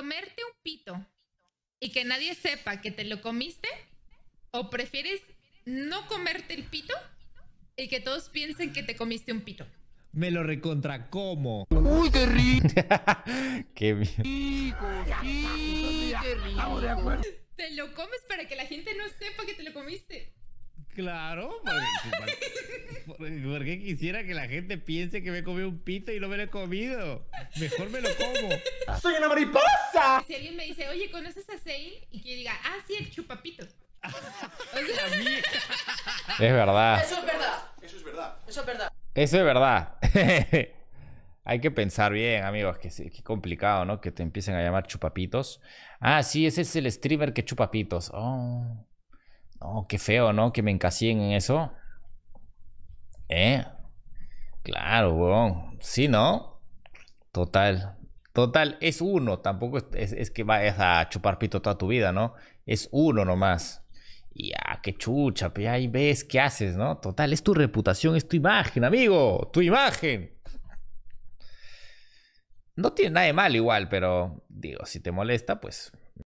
comerte un pito y que nadie sepa que te lo comiste? ¿O prefieres no comerte el pito y que todos piensen que te comiste un pito? Me lo recontra como. Uy, qué rico. Qué bien. sí, qué rico. Te lo comes para que la gente no sepa que te lo comiste. Claro, porque, porque- porque quisiera que la gente piense que me comí un pito y no me lo he comido. Mejor me lo como. ¡Soy una mariposa! Si alguien me dice, oye, ¿conoces a Zane? Y que yo diga, ah, sí, el chupapito. Es verdad. Eso es verdad. Eso es verdad. Eso es verdad. Eso es verdad. Hay que pensar bien, amigos, que qué complicado, ¿no? Que te empiecen a llamar chupapitos. Ah, sí, ese es el streamer que chupapitos. Oh. No, qué feo, ¿no? Que me encasillen en eso. ¿Eh? Claro, weón. Sí, ¿no? Total. Total, es uno. Tampoco es, que vayas a chupar pito toda tu vida, ¿no? Es uno nomás. Y ya, qué chucha, pues ahí ves qué haces, ¿no? Total, es tu reputación, es tu imagen, amigo. Tu imagen. No tiene nada de mal igual, pero digo, si te molesta, pues